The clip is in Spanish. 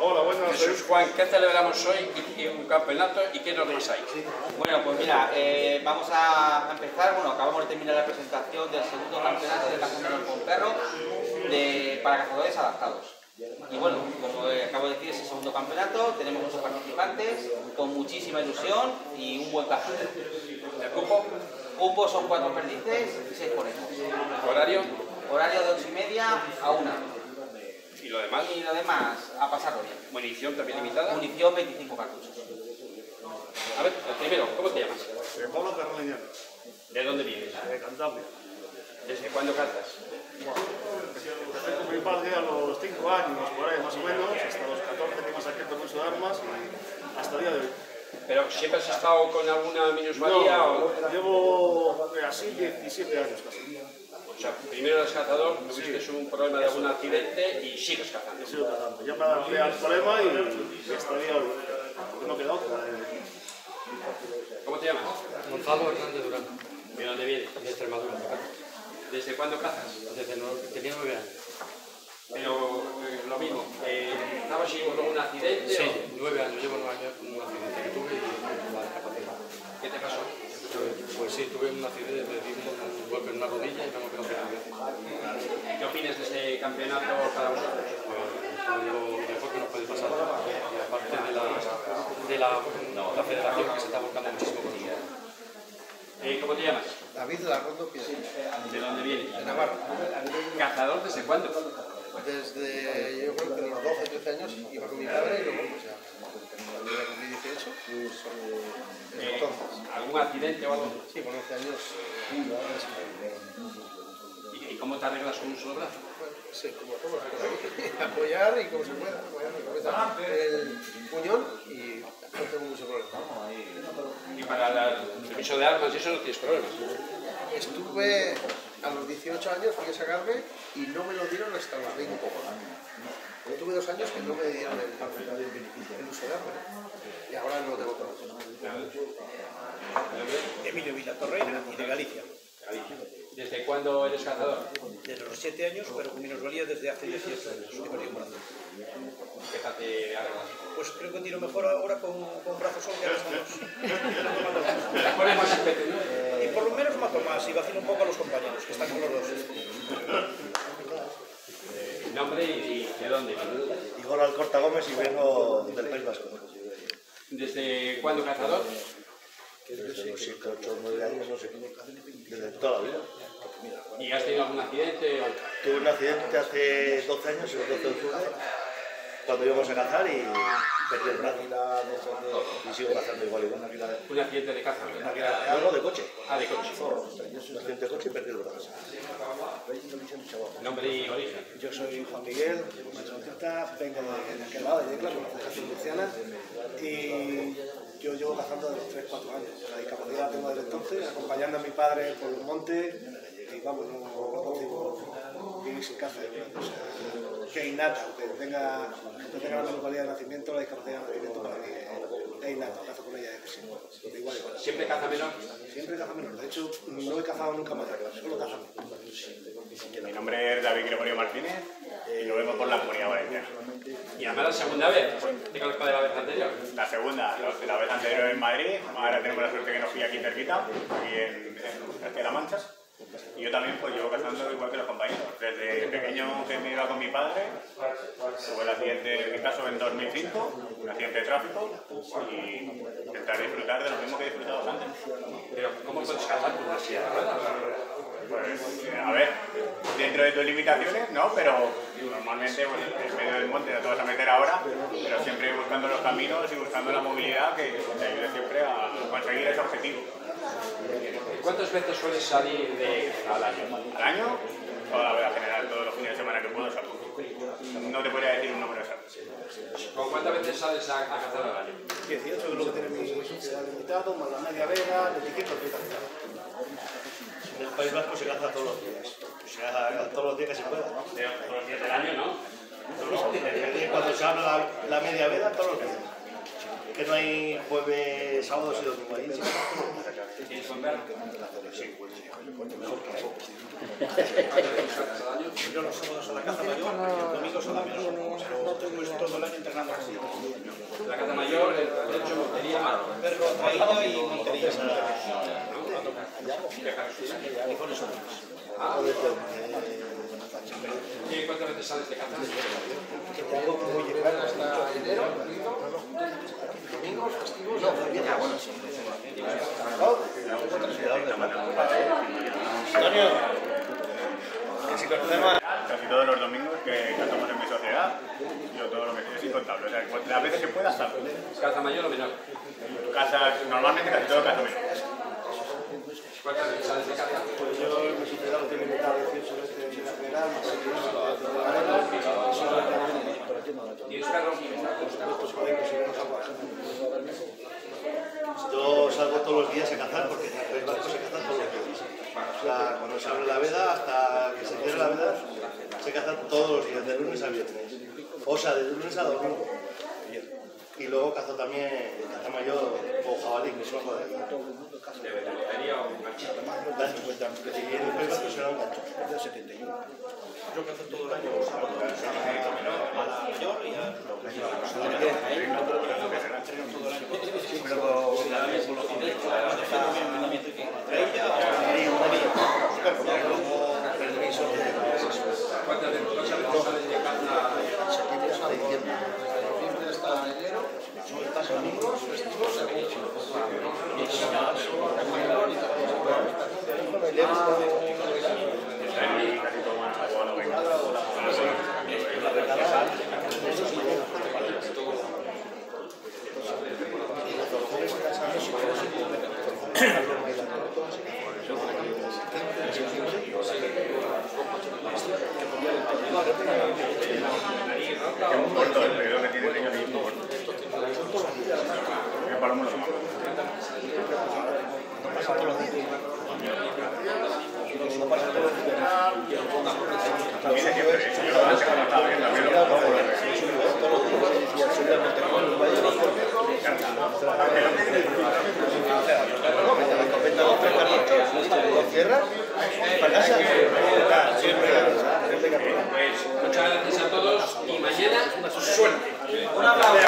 Hola, buenas Jesús Juan, ¿qué celebramos hoy? Y, y un campeonato y qué normas hay. Bueno, pues mira, eh, vamos a empezar. Bueno, acabamos de terminar la presentación del segundo campeonato de cazadores con perro de, para cazadores adaptados. Y bueno, como acabo de decir, es el segundo campeonato, tenemos muchos participantes, con muchísima ilusión y un buen cazador. ¿El cupo? Cupo son cuatro perdices y seis conejos. ¿Horario? Horario de ocho y media a una. ¿Y lo demás? Y lo demás, a pasarlo bien. ¿Munición también limitada? Munición 25 cartuchos. A ver, primero, ¿cómo te llamas? Eh, Pablo Carleñano, ¿De dónde vienes? de Cantabria. ¿Desde cuándo cazas? Empecé con mi padre a los 5 años, por ahí más o menos, hasta los 14 que me saqué el permiso de armas y hasta el día de hoy. ¿Pero siempre has estado con alguna minusvalía o...? No, llevo eh, así 17 años casi. O sea, primero eres cazador, tuviste un problema de algún accidente y sigues cazando. He sido cazando. Ya me adapté al problema y. Porque no queda otra. eh. ¿Cómo te llamas? Gonzalo Hernández Durán, ¿De dónde vienes? de Extremadura. ¿Desde cuándo cazas? Desde no, tenía nueve años. Pero eh, lo mismo, eh, ¿estabas luego un accidente Sí, o nueve años. Llevo nueve años con un accidente que tuve y la discapacidad. qué te pasó? Pues sí, tuve un accidente, di un golpe en una rodilla y quedado tres veces. ¿Qué opinas de este campeonato para vosotros? Pues lo mejor que nos puede pasar. Y aparte de la, de la, la federación que se está volcando muchísimo con. Eh, ¿Cómo te llamas? David Larrondo Piedra, ¿De dónde vienes? de Navarra. ¿Cazador desde cuándo? Desde, yo creo que los 12, 13 años iba con mi padre y luego pues ya, 18, pues desde Eh, entonces. ¿Algún accidente o algo? Sí, con 11 años, ¿Y, y cómo te arreglas con un solo brazo? bueno, sí, como apoyar y como se pueda, apoyar mi cabeza, el puñón y no tengo mucho problema. Y para la- el permiso de armas y eso no tienes problemas. Estuve a los 18 años, fui a sacarme y no me lo dieron hasta los 20. Yo tuve dos años que no me dieron el, el uso de armas y ahora no lo tengo todo. Emilio Villatorreira y de Galicia. ¿Desde cuándo eres cazador? Desde los 7 años, pero con minusvalía desde hace 18 años. He perdido un brazo. ¿Qué tal te arreglas? Pues creo que tiro mejor ahora con, con brazos solo que ahora estamos. Y por lo menos mato más y vacilo un poco a los compañeros, que están con los dos. ¿Nombre y, y de dónde? Igor Alcorta Gómez y vengo del País Vasco. ¿Desde cuándo cazador? Desde los 7, 8, 9 años, no sé, desde toda la vida. ¿Y has tenido algún accidente? Tuve un accidente hace 12 años, el 12 de octubre, cuando íbamos a cazar y brazo. Y sigo cazando igual igual. Un accidente de caza, ¿verdad? No, no, de coche. Ah, de coche. Un accidente de coche y perdí el brazo. Nombre y origen. Yo soy Juan Miguel, vengo de, de aquel lado, de Yecla, soy una federación murciana y yo llevo cazando desde los 3-4 años. La discapacidad la tengo desde entonces, acompañando a mi padre por los montes y vamos, no, no consigo vivir sin caza. O sea, que es innata, aunque tenga, aunque tenga la menopausia de nacimiento, la discapacidad de nacimiento para mí es, es innata, cazo con ella desde igual igual. ¿Siempre caza menor? Siempre caza menor, de hecho no he cazado nunca mayor, solo caza menor. Mi nombre es David Gregorio Martínez y lo vemos por la comunidad valenciana. ¿Y además la segunda vez? ¿Te conozco de la vez anterior? La segunda, la, la vez anterior en Madrid, ahora tenemos la suerte que nos fui aquí cerquita, aquí en, en Castilla-La Mancha. Y yo también pues llevo cazando igual que los compañeros. Desde pequeño que me iba con mi padre, tuve el accidente en mi caso en 2005, un accidente de tráfico, y intentar disfrutar de lo mismo que he disfrutado antes. Pero ¿cómo puedes cazar con de? Pues, a ver, dentro de tus limitaciones, ¿no? Pero normalmente, pues, en medio del monte no te vas a meter ahora, pero siempre buscando los caminos y buscando la movilidad que te ayude siempre a conseguir ese objetivo. ¿Cuántas veces sueles salir de, al año? Al año, toda la vida general, todos los fines de semana que puedo salgo. No te podría decir un número exacto. ¿Con cuántas veces sales a, a cazar al año? 18 es lo que tiene mi sociedad limitado, más la media vega, 25 En el País Vasco se caza todos los días. O sea, todos los días que se pueda, ¿no? De todos los días del año, ¿no? Cuando se habla la, la media veda, todos los días. Que no hay jueves, sábados y domingos ahí. Yo los sábados a la caza mayor y los domingos a la menor. No tengo esto todo el año entrenando así. La caza mayor, el derecho, montería, Perro, traído y montería. ¿Y cuántas veces sales de caza? Antonio, que si conocemos Casi todos los domingos que cazamos en mi sociedad, yo todo lo que es incontable. O sea, las veces que puedas, salgo. ¿Caza mayor o menor? Cazas, normalmente casi todo caza menor. Pues yo me he superado, tengo mitad de 18 veces en general, más el ¿Tienes perro? Yo salgo todos los días a cazar porque en el Vasco se cazan todos los días. Cuando se abre la veda hasta que se cierre la veda, se cazan todos los días, de lunes a viernes. O sea, de lunes a domingo. Y luego cazo también caza mayor o jabalí, que son joder. ¿De veterinaria o gancho? Gancho, y en el País Vasco será un gancho. Del 71. Yo cazo todo el año a la mayor y a Entreno todo el año. Pero ¿Cuántas veces cuántas veces sales de caza? Es el periodo que tiene ellos, es muy corto. El palomo lo toma. Viene siempre, yo lo antes cuando estaba viendo, también lo pongo por el ¿Lo cierras? ¿Para casa? Pues pues, muchas gracias a todos y mañana suerte. Un aplauso.